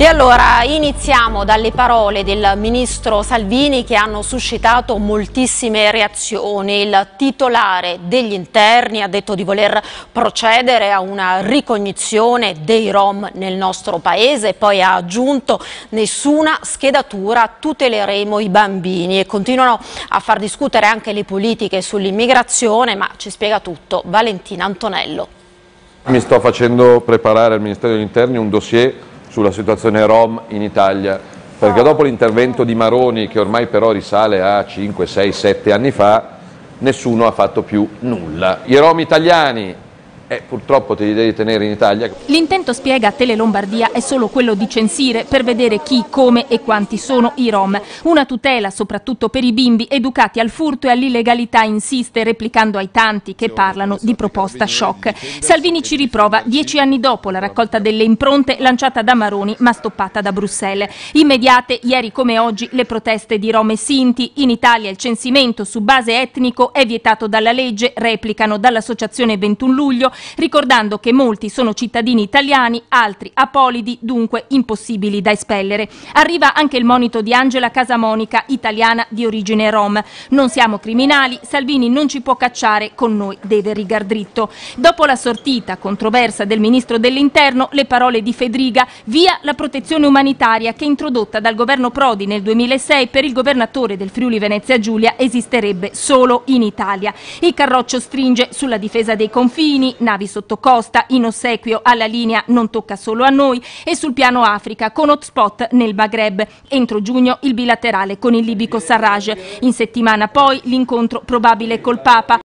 E allora iniziamo dalle parole del ministro Salvini che hanno suscitato moltissime reazioni. Il titolare degli interni ha detto di voler procedere a una ricognizione dei Rom nel nostro paese poi ha aggiunto nessuna schedatura tuteleremo i bambini e continuano a far discutere anche le politiche sull'immigrazione ma ci spiega tutto Valentina Antonello. Mi sto facendo preparare al Ministero degli Interni un dossier sulla situazione Rom in Italia, perché dopo l'intervento di Maroni, che ormai però risale a 5, 6, 7 anni fa, nessuno ha fatto più nulla. I Rom italiani eh, purtroppo te li devi tenere in Italia. L'intento, spiega a Tele Lombardia, è solo quello di censire per vedere chi, come e quanti sono i Rom. Una tutela soprattutto per i bimbi educati al furto e all'illegalità, insiste, replicando ai tanti che parlano di proposta shock. Salvini ci riprova dieci anni dopo la raccolta delle impronte lanciata da Maroni ma stoppata da Bruxelles. Immediate, ieri come oggi, le proteste di Rom e Sinti. In Italia il censimento su base etnico è vietato dalla legge, replicano dall'associazione 21 luglio ricordando che molti sono cittadini italiani, altri apolidi, dunque impossibili da espellere. Arriva anche il monito di Angela Casamonica, italiana di origine rom. Non siamo criminali, Salvini non ci può cacciare, con noi deve rigar dritto. Dopo la sortita controversa del ministro dell'interno, le parole di Fedriga, via la protezione umanitaria che introdotta dal governo Prodi nel 2006 per il governatore del Friuli Venezia Giulia esisterebbe solo in Italia. Il Carroccio stringe sulla difesa dei confini, navi sotto costa, in ossequio alla linea non tocca solo a noi e sul piano Africa con hotspot nel Maghreb. Entro giugno il bilaterale con il libico Sarraj. In settimana poi l'incontro probabile col Papa.